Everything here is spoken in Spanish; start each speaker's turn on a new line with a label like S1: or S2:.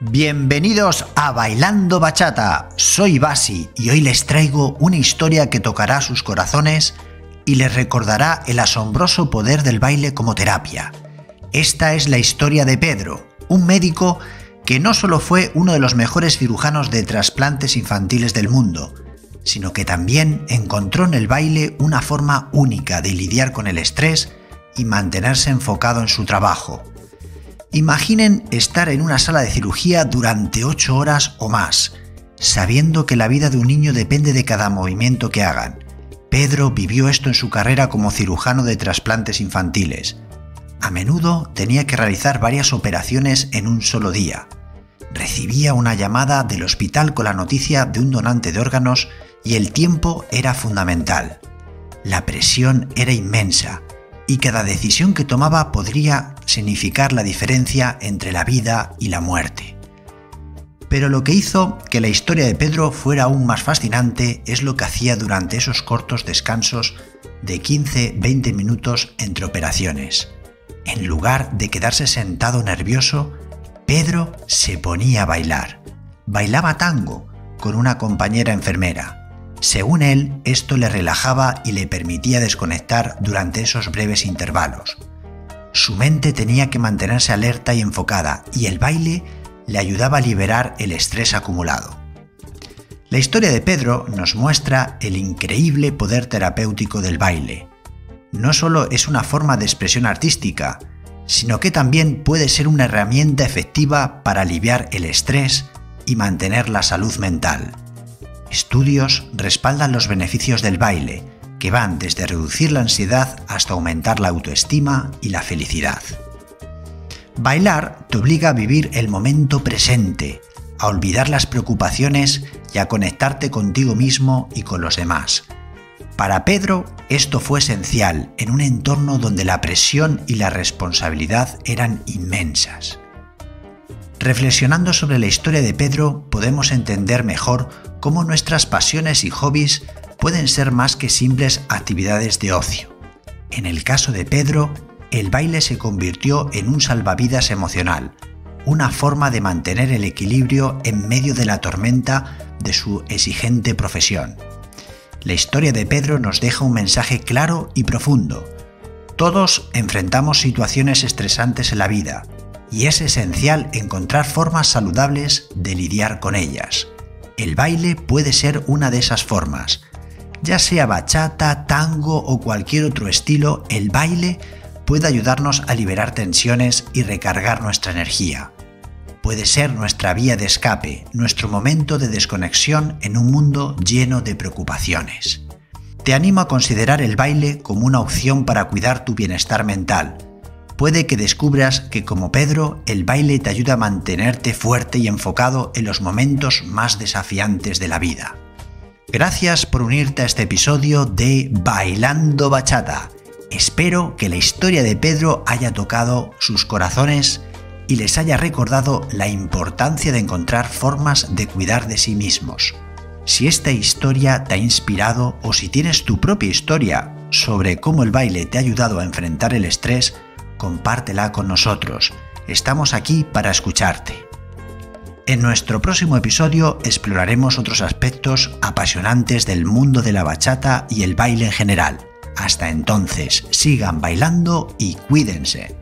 S1: Bienvenidos a Bailando Bachata. Soy Basi y hoy les traigo una historia que tocará sus corazones y les recordará el asombroso poder del baile como terapia. Esta es la historia de Pedro, un médico que no solo fue uno de los mejores cirujanos de trasplantes infantiles del mundo, sino que también encontró en el baile una forma única de lidiar con el estrés y mantenerse enfocado en su trabajo. Imaginen estar en una sala de cirugía durante 8 horas o más, sabiendo que la vida de un niño depende de cada movimiento que hagan. Pedro vivió esto en su carrera como cirujano de trasplantes infantiles. A menudo tenía que realizar varias operaciones en un solo día. Recibía una llamada del hospital con la noticia de un donante de órganos y el tiempo era fundamental. La presión era inmensa y cada decisión que tomaba podría significar la diferencia entre la vida y la muerte. Pero lo que hizo que la historia de Pedro fuera aún más fascinante es lo que hacía durante esos cortos descansos de 15-20 minutos entre operaciones. En lugar de quedarse sentado nervioso, Pedro se ponía a bailar. Bailaba tango con una compañera enfermera según él, esto le relajaba y le permitía desconectar durante esos breves intervalos. Su mente tenía que mantenerse alerta y enfocada, y el baile le ayudaba a liberar el estrés acumulado. La historia de Pedro nos muestra el increíble poder terapéutico del baile. No solo es una forma de expresión artística, sino que también puede ser una herramienta efectiva para aliviar el estrés y mantener la salud mental. Estudios respaldan los beneficios del baile, que van desde reducir la ansiedad hasta aumentar la autoestima y la felicidad. Bailar te obliga a vivir el momento presente, a olvidar las preocupaciones y a conectarte contigo mismo y con los demás. Para Pedro, esto fue esencial en un entorno donde la presión y la responsabilidad eran inmensas. Reflexionando sobre la historia de Pedro, podemos entender mejor cómo nuestras pasiones y hobbies pueden ser más que simples actividades de ocio. En el caso de Pedro, el baile se convirtió en un salvavidas emocional, una forma de mantener el equilibrio en medio de la tormenta de su exigente profesión. La historia de Pedro nos deja un mensaje claro y profundo. Todos enfrentamos situaciones estresantes en la vida, y es esencial encontrar formas saludables de lidiar con ellas. El baile puede ser una de esas formas. Ya sea bachata, tango o cualquier otro estilo, el baile puede ayudarnos a liberar tensiones y recargar nuestra energía. Puede ser nuestra vía de escape, nuestro momento de desconexión en un mundo lleno de preocupaciones. Te animo a considerar el baile como una opción para cuidar tu bienestar mental, puede que descubras que como Pedro, el baile te ayuda a mantenerte fuerte y enfocado en los momentos más desafiantes de la vida. Gracias por unirte a este episodio de Bailando Bachata. Espero que la historia de Pedro haya tocado sus corazones y les haya recordado la importancia de encontrar formas de cuidar de sí mismos. Si esta historia te ha inspirado o si tienes tu propia historia sobre cómo el baile te ha ayudado a enfrentar el estrés, compártela con nosotros. Estamos aquí para escucharte. En nuestro próximo episodio exploraremos otros aspectos apasionantes del mundo de la bachata y el baile en general. Hasta entonces, sigan bailando y cuídense.